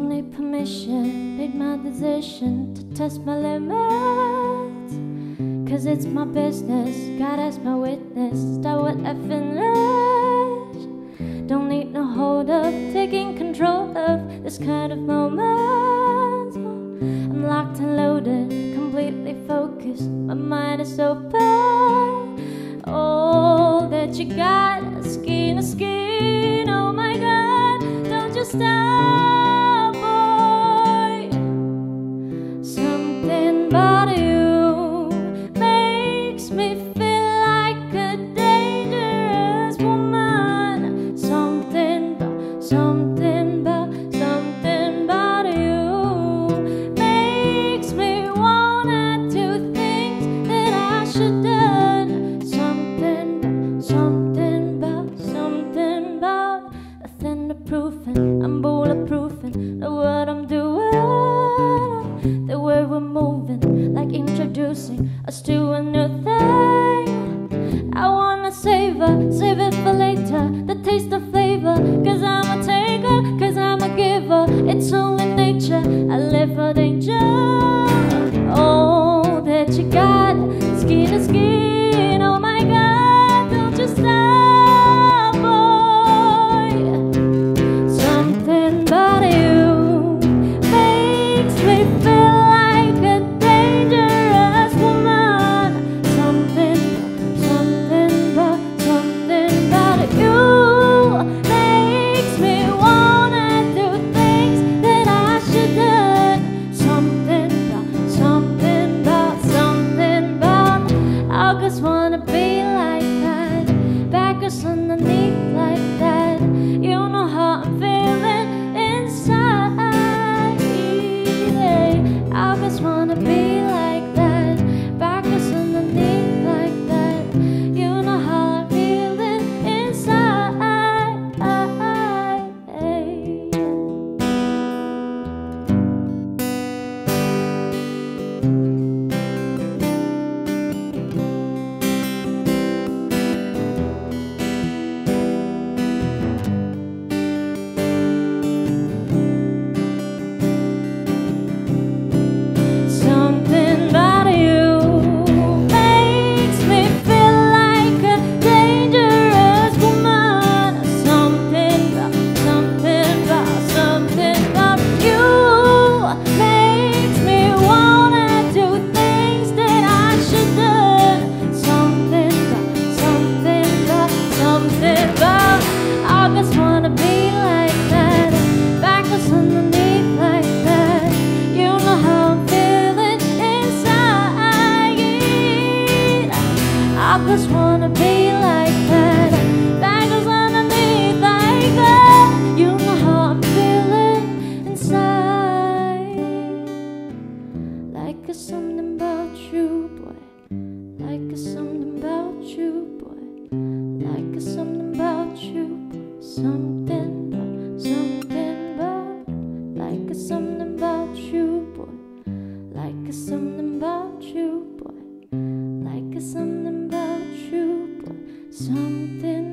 mission, made my decision to test my limits. Cause it's my business, God as my witness. Start I finish. Don't need no hold up, taking control of this kind of moment. I'm locked and loaded, completely focused. My mind is open. All that you got, A skin to skin. Oh my God, don't just stop, moving, like introducing us to a new thing. I wanna savor, save it for later. The taste of flavor, cause I'm a taker, cause I'm a giver. It's only nature, I live for danger. All that you got, skin to skin. Just wanna be like that, back us underneath just wanna be like that. Back us underneath like that. You know how I'm feeling inside. Like a something about you, boy. Like a something about you, boy. Like a something about you, boy. Something about, something about. Like a something about you, boy. Like a something about you, boy. Like a something something.